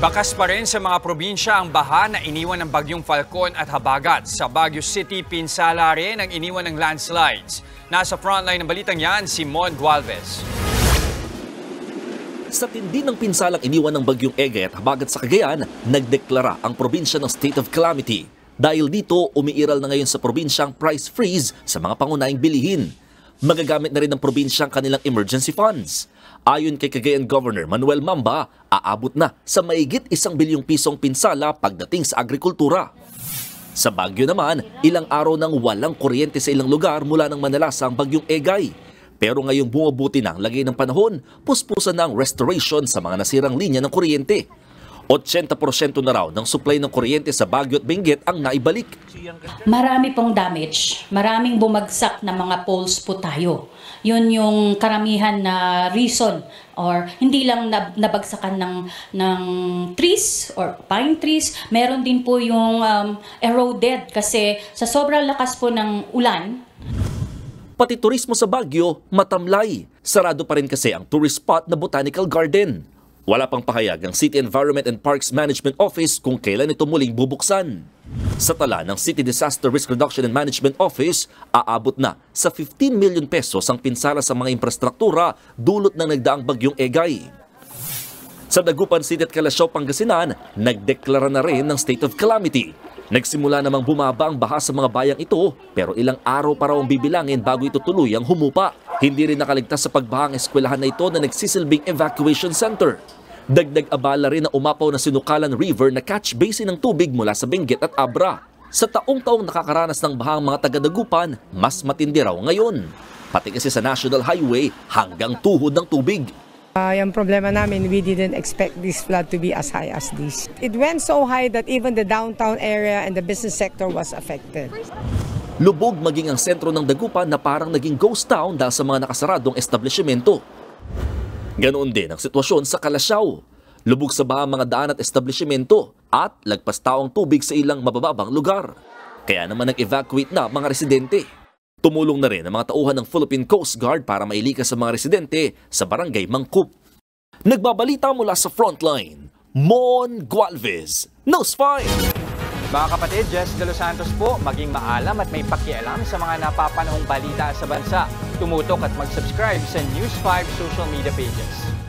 Bakas pa rin sa mga probinsya ang baha na iniwan ng bagyong Falcon at Habagat. Sa Baguio City, pinsala rin ang iniwan ng landslides. Nasa frontline ng balitang yan, si Mon Gualvez. Sa tindi ng pinsalang iniwan ng bagyong Egay at habagat sa Cagayan, nagdeklara ang probinsya ng state of calamity. Dahil dito, umiiral na ngayon sa probinsya ang price freeze sa mga pangunahing bilihin. Magagamit na rin ng probinsya ang kanilang emergency funds. Ayon kay Cagayan Governor Manuel Mamba, aabot na sa maigit isang bilyong pisong pinsala pagdating sa agrikultura. Sa Baguio naman, ilang araw nang walang kuryente sa ilang lugar mula nang manalasa ang bagyong Egay. Pero ngayong bumubuti na ang lagay ng panahon, puspusan na ang restoration sa mga nasirang linya ng kuryente. 80% na raw ng supply ng kuryente sa Baguio at Benguet ang naibalik. Marami pong damage. Maraming bumagsak na mga poles po tayo. Yun yung karamihan na reason or hindi lang nab- nabagsakan ng, ng trees or pine trees. Meron din po yung um, eroded kasi sa sobrang lakas po ng ulan, Pati turismo sa Baguio, matamlay. Sarado pa rin kasi ang tourist spot na Botanical Garden. Wala pang pahayag ang City Environment and Parks Management Office kung kailan ito muling bubuksan. Sa tala ng City Disaster Risk Reduction and Management Office, aabot na sa 15 million pesos ang pinsala sa mga infrastruktura dulot ng nagdaang bagyong Egay. Sa Dagupan City at Calasiao, Pangasinan, nagdeklara na rin ng state of calamity. Nagsimula namang bumaba ang baha sa mga bayang ito pero ilang araw pa raw ang bibilangin bago ito tuluyang humupa. Hindi rin nakaligtas sa pagbaha ang eskwelahan na ito na nagsisilbing evacuation center. Dagdag abala rin na umapaw na sinukalan river na catch basin ng tubig mula sa Benguet at Abra. Sa taong-taong nakakaranas ng baha ang mga taga-Dagupan, mas matindi raw ngayon. Pati kasi sa National Highway hanggang tuhod ng tubig. Uh, yung problema namin, we didn't expect this flood to be as high as this. It went so high that even the downtown area and the business sector was affected. Lubog maging ang sentro ng Dagupan na parang naging ghost town dahil sa mga nakasaradong establishmento. Ganoon din ang sitwasyon sa Calasiao. Lubog sa baha mga daan at establishmento at lagpas tao ang tubig sa ilang mabababang lugar. Kaya naman nag-evacuate na mga residente. Tumulong na rin ang mga tauhan ng Philippine Coast Guard para mailikas sa mga residente sa barangay Mangkup. Nagbabalita mula sa frontline, Mon Gualvez, News 5. Mga kapatid, Jess De Los Santos po, maging maalam at may pakialam sa mga napapanahong balita sa bansa. Tumutok at mag-subscribe sa News 5 social media pages.